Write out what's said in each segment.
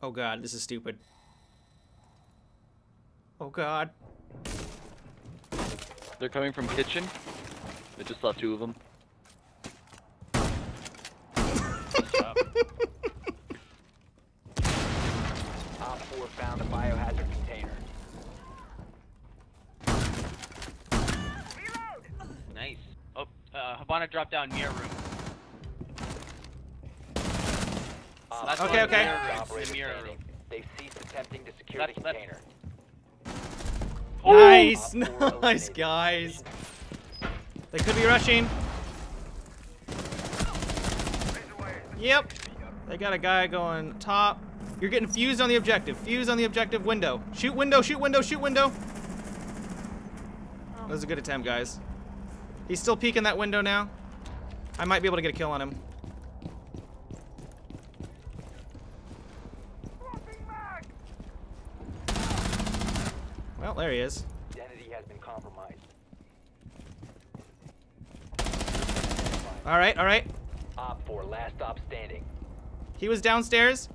Oh god, this is stupid. Oh god. They're coming from kitchen. I just saw two of them. Op 4 found a biohazard container. Reload! Nice. Oh, uh, Hibana dropped down near room. That's Okay, okay. last Mirror room. operator The mirror room. They've ceased attempting to secure Left, the left. container. Nice, nice guys. They could be rushing. Yep. They got a guy going top. You're getting fused on the objective. Fuse on the objective window. Shoot window, shoot window, shoot window. That was a good attempt, guys. He's still peeking that window now. I might be able to get a kill on him. There he is. Identity has been compromised. All right, all right. Op 4 last stop standing. He was downstairs.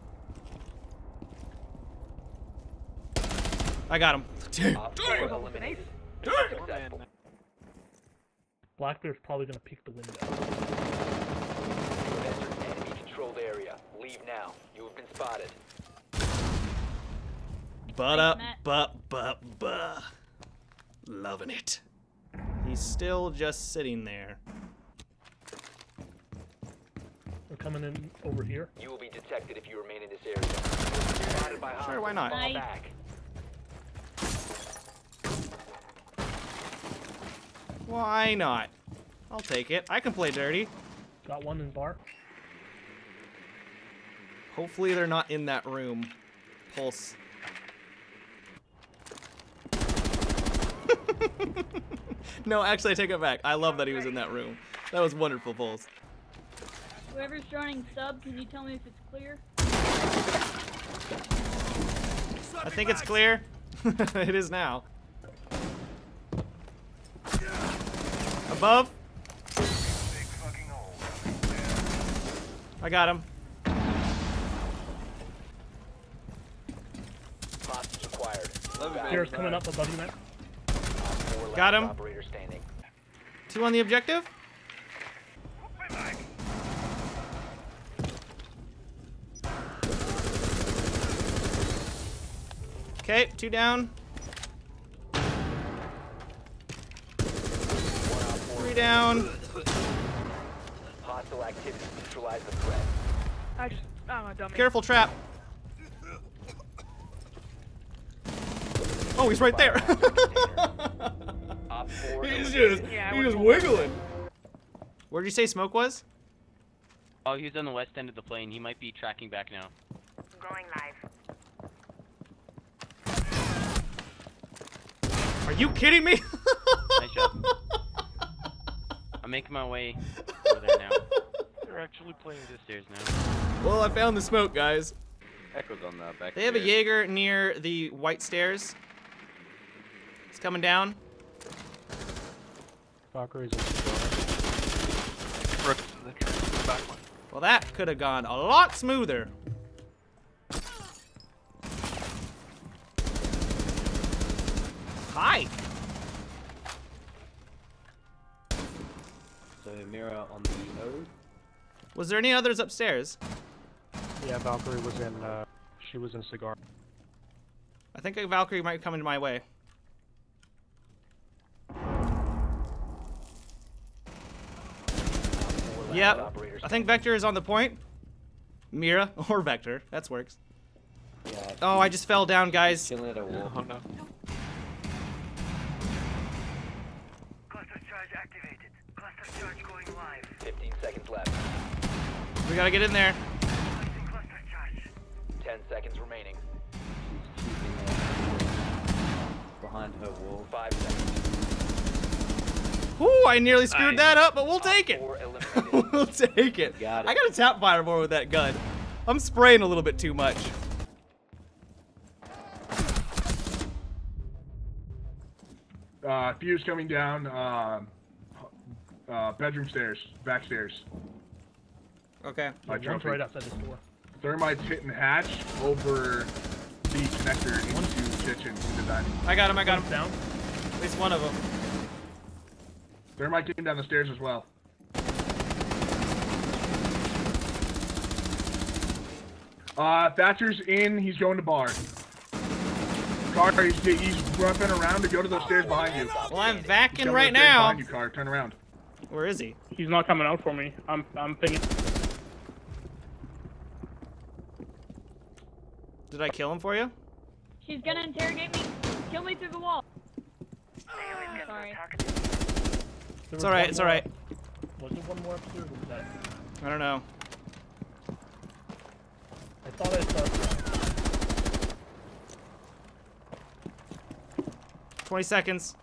I got him. Op 4 eliminated. Successful. Blackbeard's probably gonna peek the window. You have entered enemy controlled area. Leave now. You have been spotted. But up, but, but, but. Loving it. He's still just sitting there. They're coming in over here. You will be detected if you remain in this area. You will be spotted by Sure, why not? Fall Nice. back. Why not? I'll take it. I can play dirty. Got one in bar. Hopefully they're not in that room. Pulse. no, actually, I take it back. I love that he was in that room. That was wonderful, Pulse. Whoever's joining sub, can you tell me if it's clear? I think it's clear. it is now. Above. I got him. Hostage acquired. Stairs coming up above you, man. Op 4 last Got him. Operator standing. Two on the objective. Okay, two down. Three down. Hostile activity. Neutralize the threat. I just, I'm a dummy. Careful, trap. Oh, he's right there. Op 4 he's just, Yeah, he's just wiggling. Where'd you say smoke was? Oh, he was on the west end of the plane. He might be tracking back now. Going live. Are you kidding me? Nice job. I'm making my way over there now. They're actually playing this stairs now. well, I found the smoke, guys. Echoes on the back. They have a. Jaeger near the white stairs. It's coming down. Valkyrie's Brooks in the back one. Well, that could have gone a lot smoother. Hi. So Mira on the O. Was there any others upstairs? Yeah, Valkyrie was in. Uh, she was in cigar. I think a Valkyrie might come into my way. Yep. I think Vector is on the point. Mira or Vector. That's works. Yeah. Oh, I just fell down, guys. Chilling at a wall. Oh no. Cluster charge activated. Cluster charge going live. 15 seconds left. We gotta get in there. Placing cluster charge. 10 seconds remaining. She's keeping behind her wall. 5 seconds. Whoo, I nearly screwed that up, but we'll take it. 4 eliminated. we'll take it. Got it. I gotta tap fire more with that gun. I'm spraying a little bit too much. Uh, fuse coming down. Um, uh, bedroom stairs, back stairs. Okay. By One's right outside this door. Thermite's hitting hatch over the connector into kitchen into dining. I got him. I got him down. At least one of them. Thermite came down the stairs as well. Uh, Thatcher's in. He's going to bar. Car, he's, he's roughing around to go to those stairs behind you. Well, I'm He's vacking right to the stairs now. Behind you, car. Turn around. Where is he? He's not coming out for me. I'm I'm pinging. Did I kill him for you? She's gonna interrogate me. Kill me through the wall. Sorry. It's all right. It's all right. Was there one more upstairs? Or was that? I don't know. I thought I saw. 20 seconds.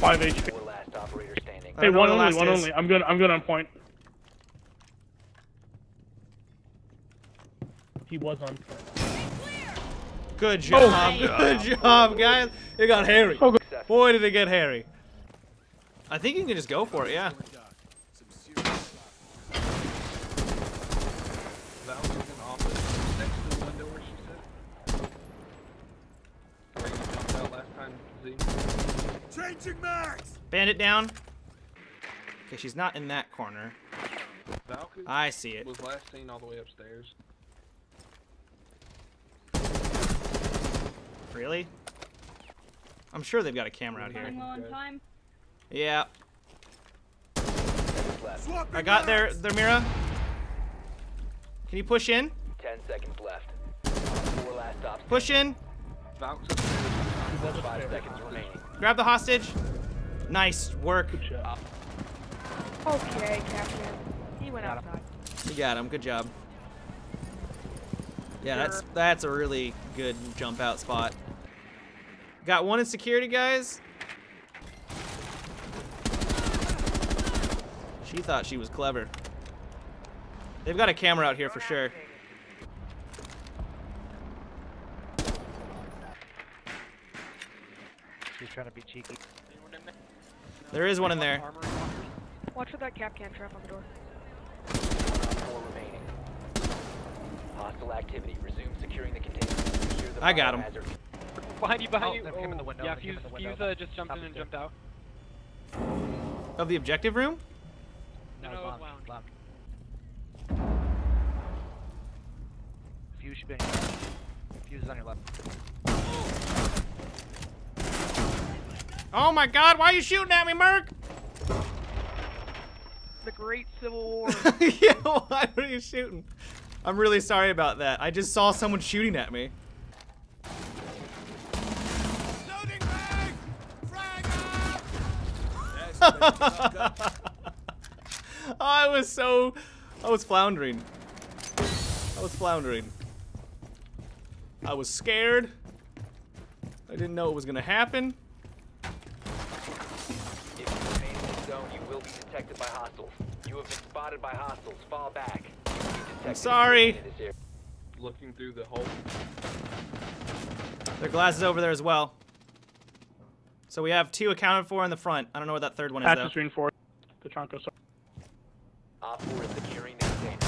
Five HP. Four last operator standing. I Hey, one only, one is. only. I'm good. I'm good on point. He was on point. Good oh, job. Good job, guys. It got hairy. Oh. Boy, did it get hairy. I think you can just go for it. Yeah. Val was in office next to the window where she said. Where you jumped out last time, Z. Changing mags! Bandit down. Okay, she's not in that corner. Valkyrie I see it. was last seen all the way upstairs. Really? I'm sure they've got a camera out here. Running low on time. Yeah. I got their mags! their Mira. Can you push in? Ten seconds left. Four last stops. Push in. Valk's upstairs. Five seconds remaining. Grab the hostage. Nice work. Good job. Okay, Captain. He went outside. You got him. Good job. Yeah, that's that's a really good jump out spot. Got one in security, guys. She thought she was clever. They've got a camera out here for sure. She's trying to be cheeky. There is one in there. Watch for that Kapkan trap on the door. Four remaining. Hostile activity. Resume securing the container. The I got him. biohazard Behind you, behind you. Oh, him in the window, Yeah, him Fuse, in the window. Fuse uh, just jumped Top in and jumped out. Of the objective room? No, no, lounge. Fuse being. Fuse is on your left. Oh Oh my god, why are you shooting at me, Merc? The Great Civil War. yeah, why are you shooting? I'm really sorry about that. I just saw someone shooting at me. Loading mag! Frag I was so... I was floundering. I was floundering. I was scared. I didn't know it was gonna happen. If you remain in this zone, you will be detected by hostiles. You have been spotted by hostiles. Fall back. You will be detected sorry. in this area. Looking through the hole. Their glass is over there as well. So we have two accounted for in the front. I don't know where that third one is Patch though. is reinforced. The Tronco. Sorry. Op 4 is securing the container.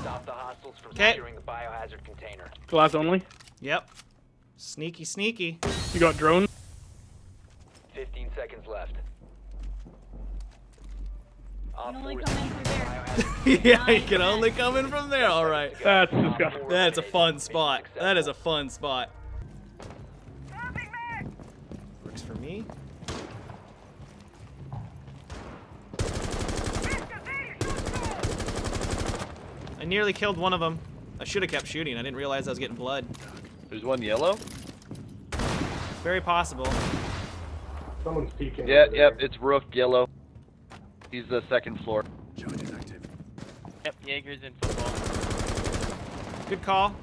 Stop the hostiles from 'Kay. securing the biohazard container. Glass only. Yep. Sneaky, sneaky. You got drone. 15 seconds left. Op Can only come in securing through there. yeah, you can only come in from there. All right. That's disgusting. That's a fun spot. That is a fun spot. Works for me. I nearly killed one of them. I should have kept shooting. I didn't realize I was getting blood. There's one yellow. Very possible. Someone's peeking. Yeah, yep, there. it's Rook yellow. He's the second floor. Yep, Jaeger's in football. Good call.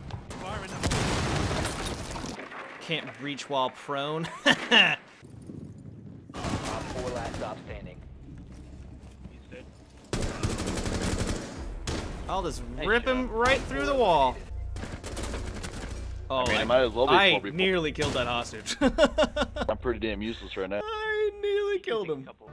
Can't reach while prone. Op 4 last stop standing. I'll just rip him right through the wall. Oh, I mean, oh, I might as well be I nearly killed that hostage. I'm pretty damn useless right now. I nearly killed him. Couple.